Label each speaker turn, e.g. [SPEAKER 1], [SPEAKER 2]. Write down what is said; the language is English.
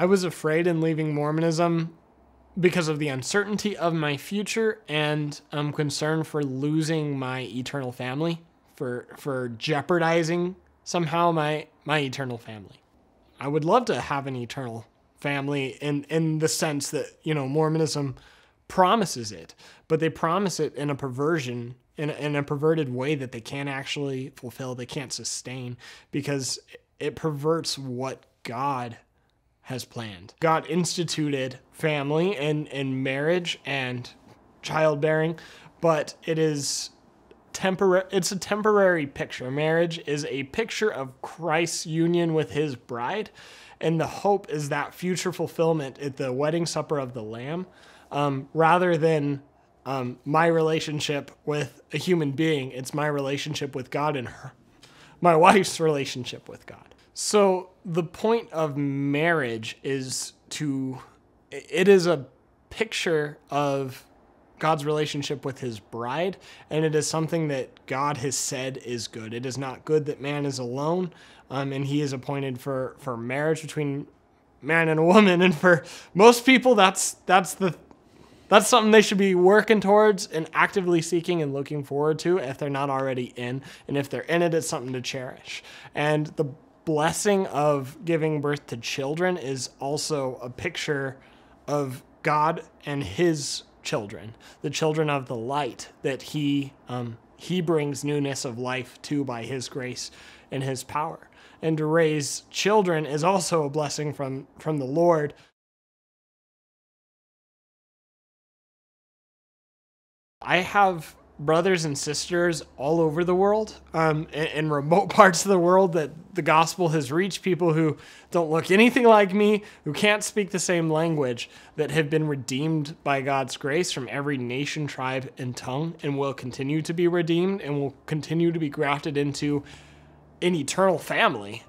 [SPEAKER 1] I was afraid in leaving Mormonism because of the uncertainty of my future and um, I'm concerned for losing my eternal family, for for jeopardizing somehow my my eternal family. I would love to have an eternal family in in the sense that, you know, Mormonism promises it, but they promise it in a perversion in a, in a perverted way that they can't actually fulfill, they can't sustain because it perverts what God has planned. God instituted family and, and marriage and childbearing, but it is temporary it's a temporary picture. Marriage is a picture of Christ's union with his bride, and the hope is that future fulfillment at the wedding supper of the Lamb, um, rather than um, my relationship with a human being. It's my relationship with God and her, my wife's relationship with God. So the point of marriage is to it is a picture of God's relationship with his bride, and it is something that God has said is good. It is not good that man is alone, um, and he is appointed for, for marriage between man and a woman. And for most people, that's that's the that's something they should be working towards and actively seeking and looking forward to if they're not already in. And if they're in it, it's something to cherish. And the blessing of giving birth to children is also a picture of God and His children, the children of the light that He um, He brings newness of life to by His grace and His power. And to raise children is also a blessing from from the Lord. I have brothers and sisters all over the world, um, in, in, remote parts of the world that the gospel has reached people who don't look anything like me, who can't speak the same language, that have been redeemed by God's grace from every nation, tribe, and tongue, and will continue to be redeemed and will continue to be grafted into an eternal family